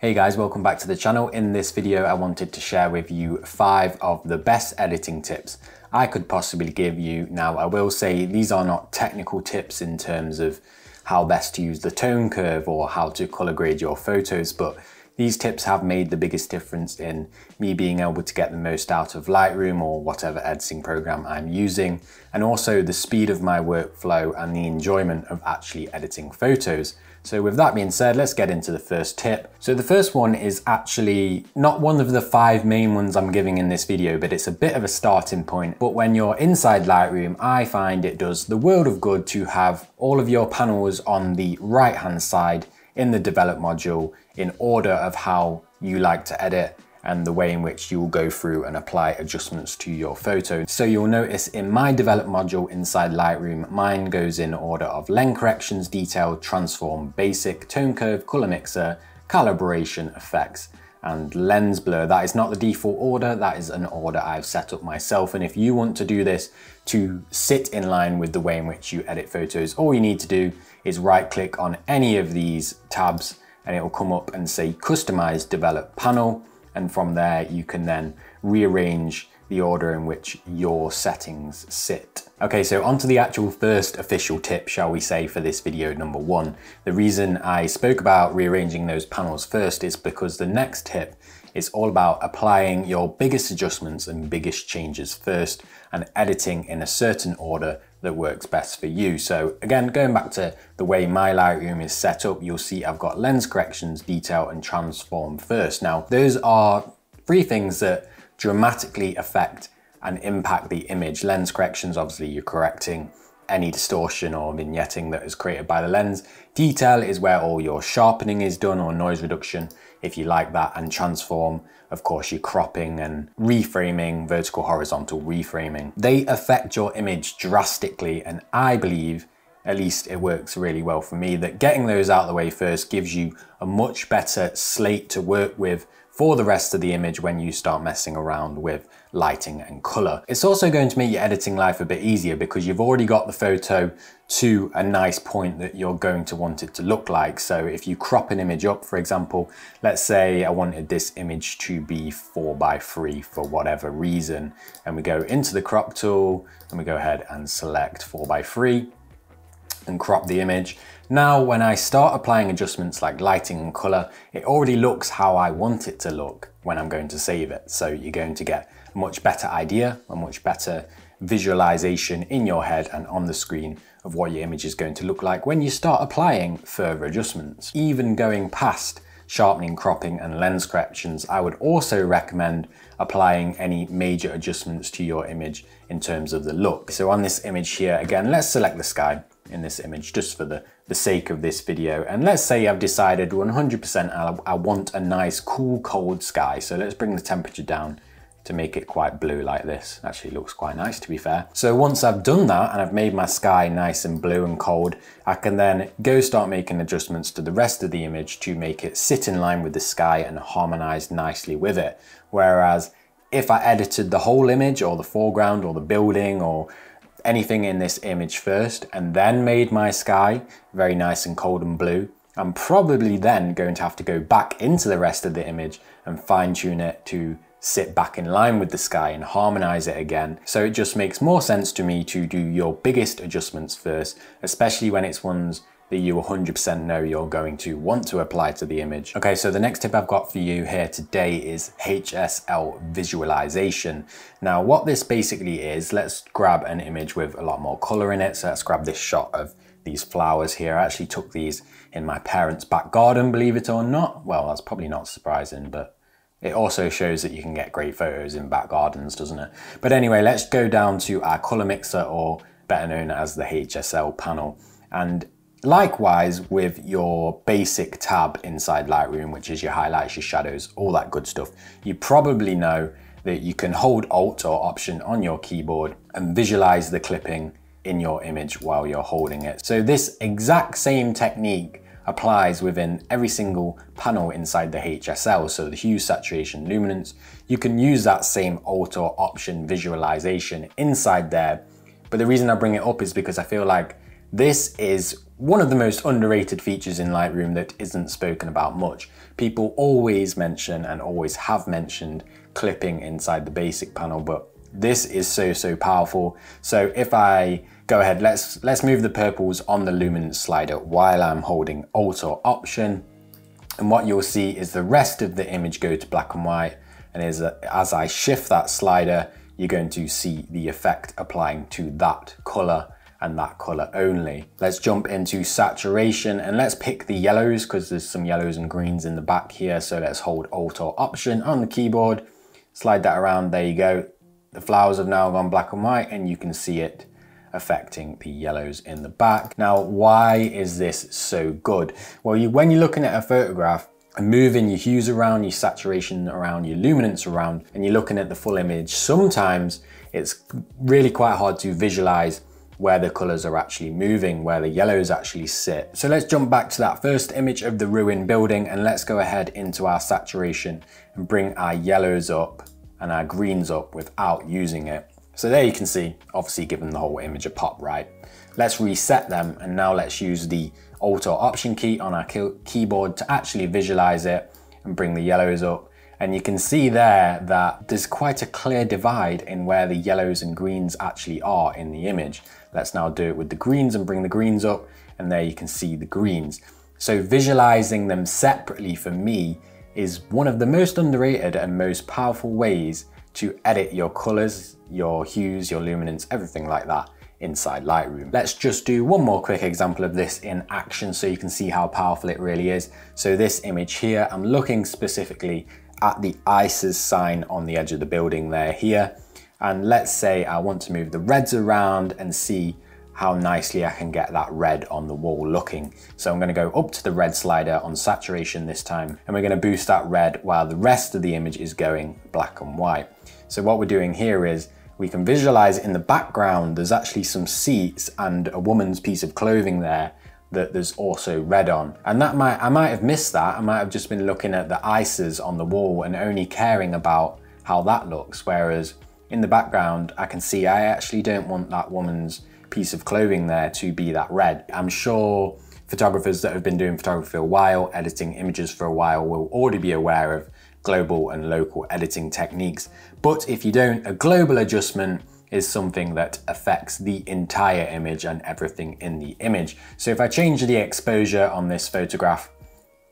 Hey guys, welcome back to the channel. In this video, I wanted to share with you five of the best editing tips I could possibly give you. Now, I will say these are not technical tips in terms of how best to use the tone curve or how to color grade your photos, but these tips have made the biggest difference in me being able to get the most out of Lightroom or whatever editing program I'm using, and also the speed of my workflow and the enjoyment of actually editing photos. So with that being said, let's get into the first tip. So the first one is actually not one of the five main ones I'm giving in this video, but it's a bit of a starting point. But when you're inside Lightroom, I find it does the world of good to have all of your panels on the right hand side in the develop module in order of how you like to edit and the way in which you will go through and apply adjustments to your photo. So you'll notice in my develop module inside Lightroom, mine goes in order of lens corrections, detail, transform, basic, tone curve, color mixer, calibration, effects, and lens blur. That is not the default order, that is an order I've set up myself. And if you want to do this to sit in line with the way in which you edit photos, all you need to do is right click on any of these tabs and it will come up and say customize develop panel and from there you can then rearrange the order in which your settings sit. Okay, so onto the actual first official tip, shall we say, for this video number one. The reason I spoke about rearranging those panels first is because the next tip is all about applying your biggest adjustments and biggest changes first and editing in a certain order that works best for you. So again, going back to the way my Lightroom is set up, you'll see I've got lens corrections, detail, and transform first. Now, those are three things that dramatically affect and impact the image. Lens corrections, obviously you're correcting any distortion or vignetting that is created by the lens. Detail is where all your sharpening is done or noise reduction, if you like that, and transform, of course, your cropping and reframing, vertical, horizontal reframing. They affect your image drastically, and I believe at least it works really well for me, that getting those out of the way first gives you a much better slate to work with for the rest of the image when you start messing around with lighting and color. It's also going to make your editing life a bit easier because you've already got the photo to a nice point that you're going to want it to look like. So if you crop an image up, for example, let's say I wanted this image to be four by three for whatever reason, and we go into the crop tool and we go ahead and select four by three and crop the image. Now, when I start applying adjustments like lighting and color, it already looks how I want it to look when I'm going to save it. So you're going to get a much better idea, a much better visualization in your head and on the screen of what your image is going to look like when you start applying further adjustments. Even going past sharpening, cropping and lens corrections, I would also recommend applying any major adjustments to your image in terms of the look. So on this image here, again, let's select the sky in this image just for the, the sake of this video. And let's say I've decided 100% I, I want a nice cool cold sky. So let's bring the temperature down to make it quite blue like this. Actually looks quite nice to be fair. So once I've done that and I've made my sky nice and blue and cold, I can then go start making adjustments to the rest of the image to make it sit in line with the sky and harmonize nicely with it. Whereas if I edited the whole image or the foreground or the building or anything in this image first and then made my sky very nice and cold and blue, I'm probably then going to have to go back into the rest of the image and fine tune it to sit back in line with the sky and harmonize it again. So it just makes more sense to me to do your biggest adjustments first, especially when it's ones that you 100% know you're going to want to apply to the image. Okay, so the next tip I've got for you here today is HSL visualization. Now, what this basically is, let's grab an image with a lot more color in it. So let's grab this shot of these flowers here. I actually took these in my parents' back garden, believe it or not. Well, that's probably not surprising, but it also shows that you can get great photos in back gardens, doesn't it? But anyway, let's go down to our color mixer or better known as the HSL panel. And likewise with your basic tab inside Lightroom, which is your highlights, your shadows, all that good stuff, you probably know that you can hold Alt or Option on your keyboard and visualize the clipping in your image while you're holding it. So this exact same technique applies within every single panel inside the HSL, so the hue, saturation, luminance. You can use that same alt or option visualization inside there. But the reason I bring it up is because I feel like this is one of the most underrated features in Lightroom that isn't spoken about much. People always mention and always have mentioned clipping inside the basic panel, but this is so, so powerful. So if I go ahead, let's, let's move the purples on the luminance slider while I'm holding Alt or Option. And what you'll see is the rest of the image go to black and white. And as, as I shift that slider, you're going to see the effect applying to that color and that color only. Let's jump into saturation and let's pick the yellows because there's some yellows and greens in the back here. So let's hold Alt or Option on the keyboard, slide that around, there you go. The flowers have now gone black and white and you can see it affecting the yellows in the back. Now, why is this so good? Well, you, when you're looking at a photograph, and moving your hues around, your saturation around, your luminance around, and you're looking at the full image, sometimes it's really quite hard to visualize where the colors are actually moving, where the yellows actually sit. So let's jump back to that first image of the ruined building and let's go ahead into our saturation and bring our yellows up and our greens up without using it. So there you can see, obviously giving the whole image a pop, right? Let's reset them and now let's use the Alt or Option key on our keyboard to actually visualize it and bring the yellows up and you can see there that there's quite a clear divide in where the yellows and greens actually are in the image. Let's now do it with the greens and bring the greens up and there you can see the greens. So visualizing them separately for me is one of the most underrated and most powerful ways to edit your colors, your hues, your luminance, everything like that inside Lightroom. Let's just do one more quick example of this in action so you can see how powerful it really is. So this image here, I'm looking specifically at the ISIS sign on the edge of the building there here. And let's say I want to move the reds around and see how nicely I can get that red on the wall looking. So I'm gonna go up to the red slider on saturation this time, and we're gonna boost that red while the rest of the image is going black and white. So what we're doing here is we can visualize in the background, there's actually some seats and a woman's piece of clothing there that there's also red on. And that might, I might have missed that. I might have just been looking at the ices on the wall and only caring about how that looks. Whereas in the background, I can see I actually don't want that woman's piece of clothing there to be that red. I'm sure photographers that have been doing photography a while, editing images for a while, will already be aware of global and local editing techniques. But if you don't, a global adjustment is something that affects the entire image and everything in the image. So if I change the exposure on this photograph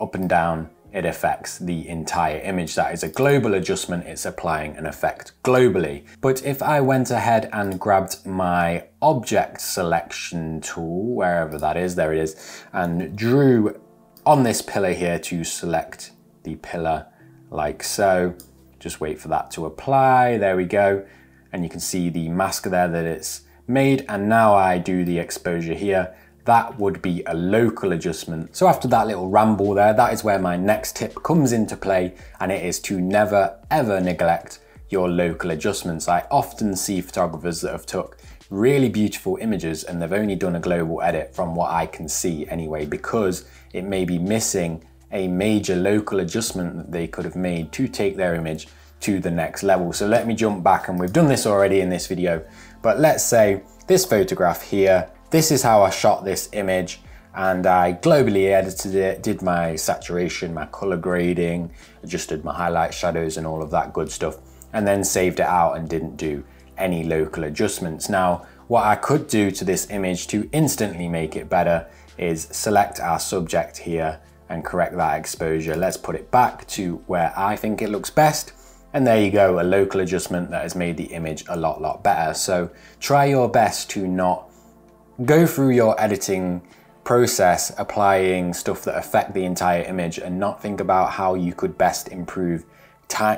up and down, it affects the entire image. That is a global adjustment, it's applying an effect globally. But if I went ahead and grabbed my object selection tool, wherever that is, there it is, and drew on this pillar here to select the pillar like so, just wait for that to apply, there we go and you can see the mask there that it's made and now I do the exposure here that would be a local adjustment. So after that little ramble there, that is where my next tip comes into play and it is to never ever neglect your local adjustments. I often see photographers that have took really beautiful images and they've only done a global edit from what I can see anyway because it may be missing a major local adjustment that they could have made to take their image to the next level. So let me jump back and we've done this already in this video, but let's say this photograph here, this is how I shot this image and I globally edited it, did my saturation, my color grading, adjusted my highlight shadows and all of that good stuff, and then saved it out and didn't do any local adjustments. Now, what I could do to this image to instantly make it better is select our subject here and correct that exposure. Let's put it back to where I think it looks best and there you go, a local adjustment that has made the image a lot, lot better. So try your best to not go through your editing process applying stuff that affect the entire image and not think about how you could best improve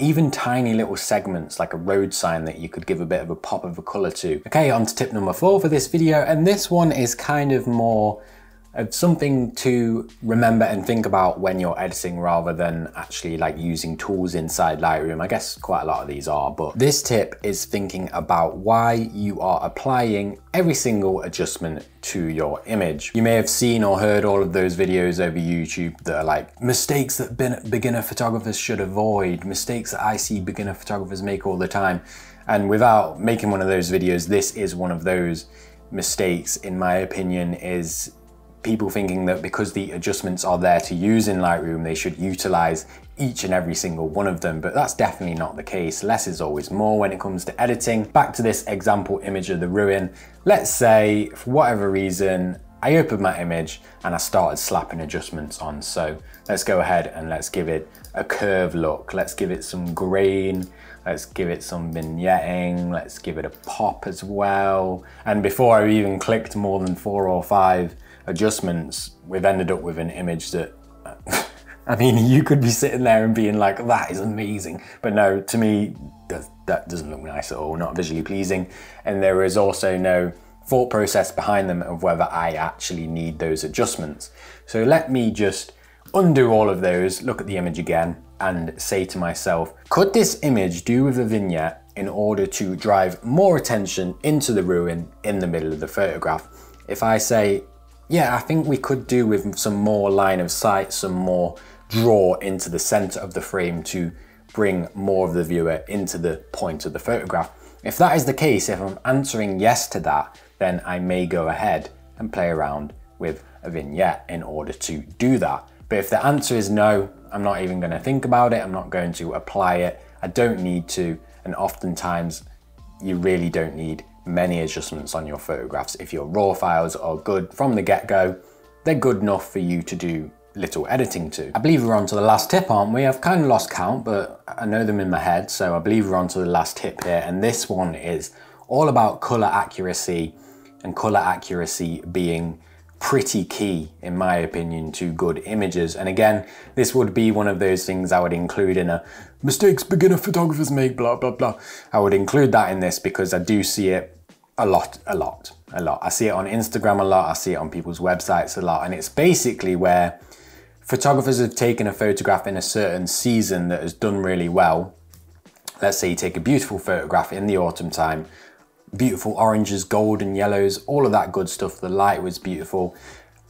even tiny little segments like a road sign that you could give a bit of a pop of a color to. Okay, on to tip number four for this video, and this one is kind of more of something to remember and think about when you're editing rather than actually like using tools inside Lightroom. I guess quite a lot of these are, but this tip is thinking about why you are applying every single adjustment to your image. You may have seen or heard all of those videos over YouTube that are like mistakes that beginner photographers should avoid, mistakes that I see beginner photographers make all the time. And without making one of those videos, this is one of those mistakes, in my opinion, is people thinking that because the adjustments are there to use in Lightroom, they should utilize each and every single one of them, but that's definitely not the case. Less is always more when it comes to editing. Back to this example image of the ruin. Let's say, for whatever reason, I opened my image and I started slapping adjustments on. So let's go ahead and let's give it a curve look. Let's give it some grain. Let's give it some vignetting. Let's give it a pop as well. And before I even clicked more than four or five adjustments, we've ended up with an image that I mean, you could be sitting there and being like, that is amazing. But no, to me, that, that doesn't look nice at all, not visually pleasing. And there is also no thought process behind them of whether I actually need those adjustments. So let me just undo all of those, look at the image again, and say to myself, could this image do with a vignette in order to drive more attention into the ruin in the middle of the photograph? If I say, yeah, I think we could do with some more line of sight, some more draw into the center of the frame to bring more of the viewer into the point of the photograph. If that is the case, if I'm answering yes to that, then I may go ahead and play around with a vignette in order to do that. But if the answer is no, I'm not even gonna think about it, I'm not going to apply it, I don't need to, and oftentimes you really don't need many adjustments on your photographs. If your raw files are good from the get-go, they're good enough for you to do little editing to. I believe we're on to the last tip, aren't we? I've kind of lost count, but I know them in my head, so I believe we're on to the last tip here, and this one is all about color accuracy, and color accuracy being pretty key, in my opinion, to good images. And again, this would be one of those things I would include in a mistakes beginner photographers make, blah, blah, blah. I would include that in this because I do see it a lot, a lot, a lot. I see it on Instagram a lot, I see it on people's websites a lot, and it's basically where photographers have taken a photograph in a certain season that has done really well. Let's say you take a beautiful photograph in the autumn time, beautiful oranges, gold and yellows, all of that good stuff. The light was beautiful.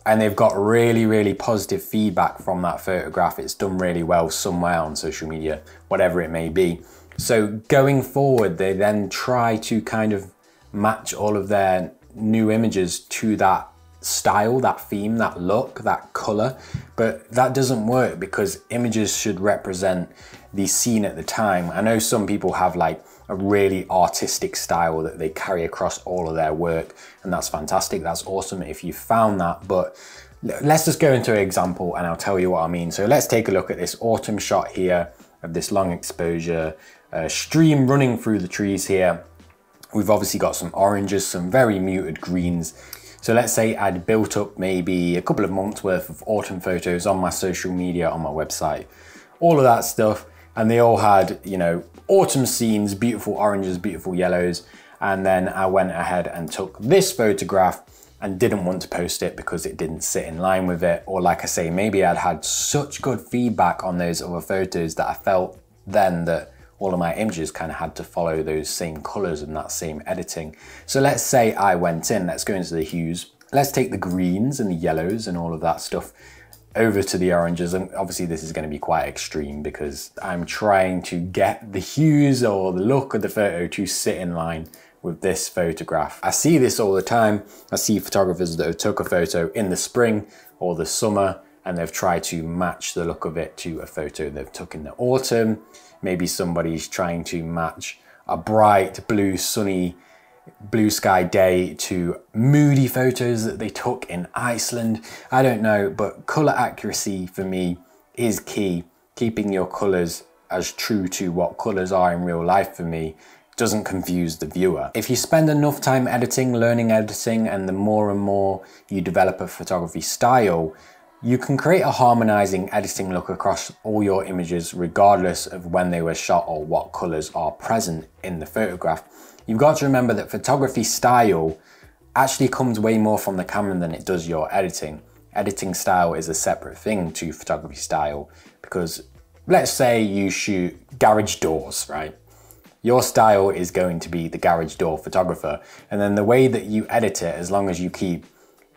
And they've got really, really positive feedback from that photograph. It's done really well somewhere on social media, whatever it may be. So going forward, they then try to kind of match all of their new images to that style, that theme, that look, that color, but that doesn't work because images should represent the scene at the time. I know some people have like a really artistic style that they carry across all of their work, and that's fantastic. That's awesome if you found that, but let's just go into an example and I'll tell you what I mean. So let's take a look at this autumn shot here of this long exposure uh, stream running through the trees here. We've obviously got some oranges, some very muted greens, so let's say I'd built up maybe a couple of months worth of autumn photos on my social media, on my website, all of that stuff. And they all had, you know, autumn scenes, beautiful oranges, beautiful yellows. And then I went ahead and took this photograph and didn't want to post it because it didn't sit in line with it. Or like I say, maybe I'd had such good feedback on those other photos that I felt then that all of my images kind of had to follow those same colors and that same editing. So let's say I went in, let's go into the hues. Let's take the greens and the yellows and all of that stuff over to the oranges. And obviously this is going to be quite extreme because I'm trying to get the hues or the look of the photo to sit in line with this photograph. I see this all the time. I see photographers that have took a photo in the spring or the summer and they've tried to match the look of it to a photo they've took in the autumn Maybe somebody's trying to match a bright blue sunny blue sky day to moody photos that they took in Iceland. I don't know, but color accuracy for me is key. Keeping your colors as true to what colors are in real life for me doesn't confuse the viewer. If you spend enough time editing, learning editing, and the more and more you develop a photography style, you can create a harmonizing editing look across all your images regardless of when they were shot or what colors are present in the photograph. You've got to remember that photography style actually comes way more from the camera than it does your editing. Editing style is a separate thing to photography style because let's say you shoot garage doors, right? Your style is going to be the garage door photographer. And then the way that you edit it, as long as you keep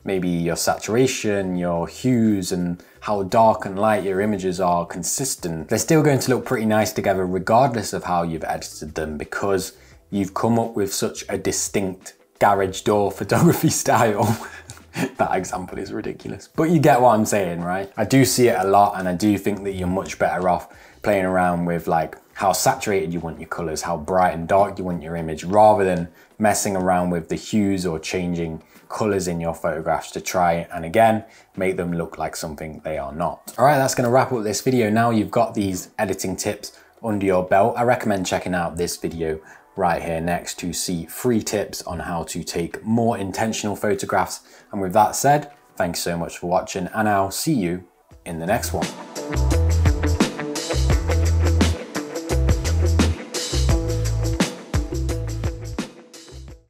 maybe your saturation, your hues, and how dark and light your images are consistent, they're still going to look pretty nice together regardless of how you've edited them because you've come up with such a distinct garage door photography style that example is ridiculous. But you get what I'm saying, right? I do see it a lot and I do think that you're much better off playing around with like how saturated you want your colors, how bright and dark you want your image, rather than messing around with the hues or changing colors in your photographs to try and again, make them look like something they are not. All right, that's gonna wrap up this video. Now you've got these editing tips under your belt. I recommend checking out this video right here next to see free tips on how to take more intentional photographs. And with that said, thanks so much for watching and I'll see you in the next one.